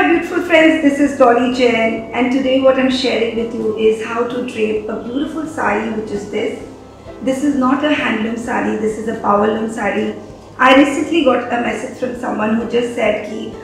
my beautiful friends, this is Dolly Jain and today what I'm sharing with you is how to drape a beautiful sari which is this. This is not a handloom sari, this is a powerloom sari. I recently got a message from someone who just said ki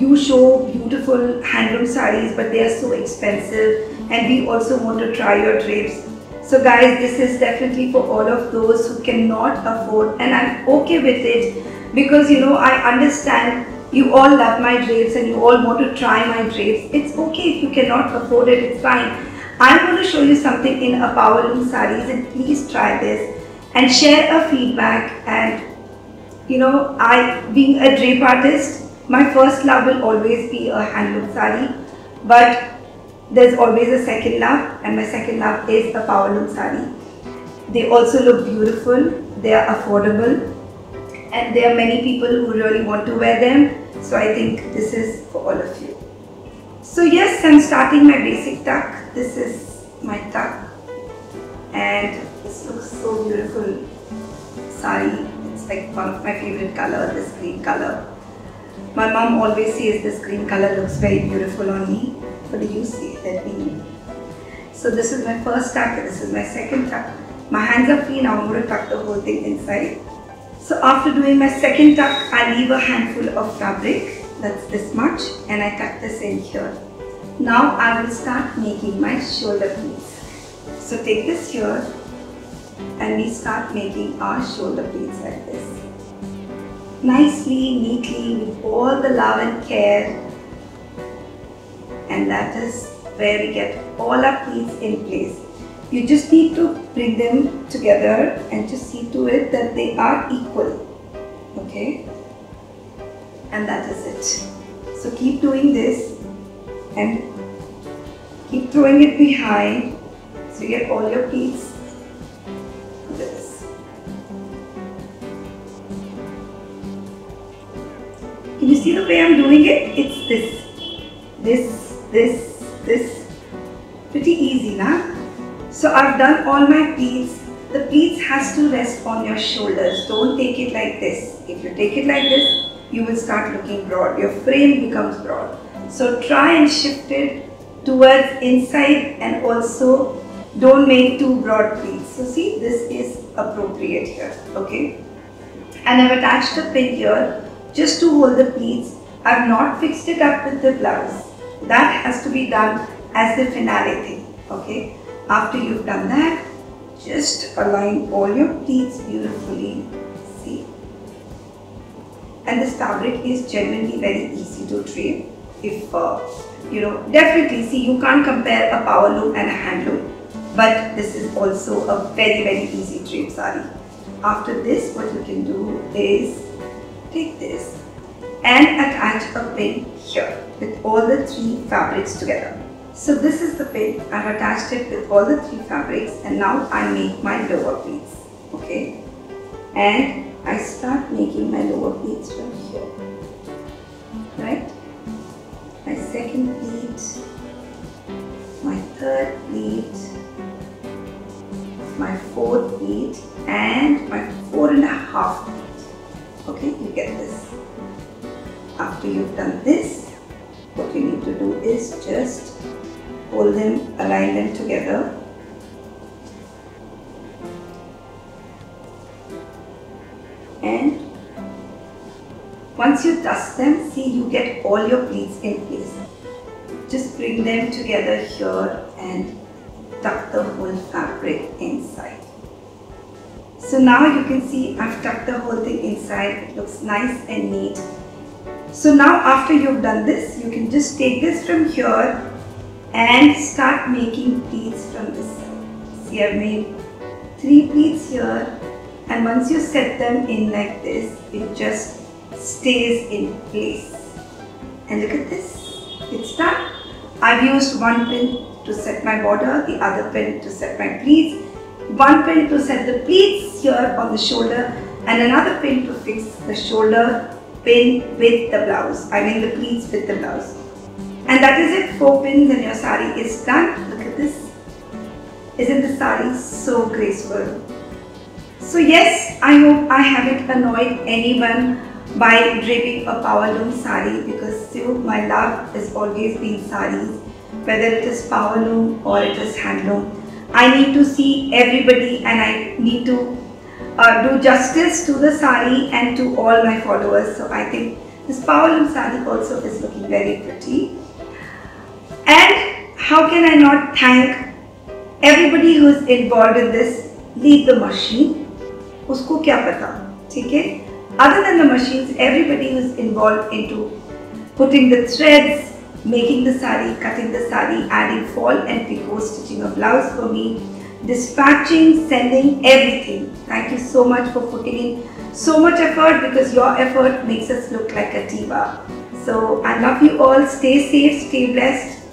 you show beautiful handloom saris but they are so expensive and we also want to try your drapes. So guys, this is definitely for all of those who cannot afford and I'm okay with it because you know I understand you all love my drapes and you all want to try my drapes. It's okay if you cannot afford it, it's fine. I'm going to show you something in a powerloom sarees and please try this and share a feedback and you know, I being a drape artist, my first love will always be a handloom sari but there's always a second love and my second love is a powerloom sari. They also look beautiful, they are affordable and there are many people who really want to wear them. So I think this is for all of you. So yes, I'm starting my basic tuck. This is my tuck and this looks so beautiful. Sari, it's like one of my favorite color, this green color. My mom always says this green color looks very beautiful on me. What do you see? Let me know. So this is my first tuck, this is my second tuck. My hands are free now, I'm going to tuck the whole thing inside. So after doing my second tuck, I leave a handful of fabric, that's this much, and I tuck this in here. Now I will start making my shoulder pleats. So take this here and we start making our shoulder pleats like this. Nicely, neatly, with all the love and care. And that is where we get all our pleats in place. You just need to bring them together and just see to it that they are equal. Okay? And that is it. So keep doing this and keep throwing it behind so you get all your this. Can you see the way I'm doing it? It's this, this, this, this. Pretty easy, now. So I've done all my pleats. The pleats has to rest on your shoulders. Don't take it like this. If you take it like this, you will start looking broad. Your frame becomes broad. So try and shift it towards inside and also don't make too broad pleats. So see, this is appropriate here, okay? And I've attached a pin here just to hold the pleats. I've not fixed it up with the blouse. That has to be done as the finale thing, okay? After you've done that, just align all your pleats beautifully. See? And this fabric is genuinely very easy to drape. If, uh, you know, definitely see you can't compare a power loom and a hand loom. But this is also a very, very easy drape sari. After this, what you can do is take this and attach a pin here with all the three fabrics together. So this is the pin. I've attached it with all the three fabrics and now I make my lower pleats. Okay. And I start making my lower pleats from here. Right. My second pleat. My third pleat. My fourth pleat and my four and a half pleat. Okay, you get this. After you've done this, what you need to do is just hold them, align them together. And once you dust them, see you get all your pleats in place. Just bring them together here and tuck the whole fabric inside. So now you can see I've tucked the whole thing inside. It looks nice and neat. So now after you've done this, you can just take this from here and start making pleats from this side. See I've made three pleats here and once you set them in like this, it just stays in place. And look at this, it's done. I've used one pin to set my border, the other pin to set my pleats, one pin to set the pleats here on the shoulder and another pin to fix the shoulder pin with the blouse, I mean the pleats with the blouse. And that is it, 4 pins and your sari is done. Look at this. Isn't the sari so graceful? So yes, I hope I haven't annoyed anyone by draping a power loom sari because still my love has always been saris, whether it is power loom or it is handloom. I need to see everybody and I need to uh, do justice to the sari and to all my followers. So I think this power loom sari also is looking very pretty. And how can I not thank everybody who is involved in this? Leave the machine. उसको क्या पता ठीक है other than the machines, everybody who's involved into putting the threads, making the sari, cutting the sari, adding fall and picot, stitching a blouse for me, dispatching, sending, everything. Thank you so much for putting in so much effort because your effort makes us look like a diva. So I love you all. Stay safe, stay blessed.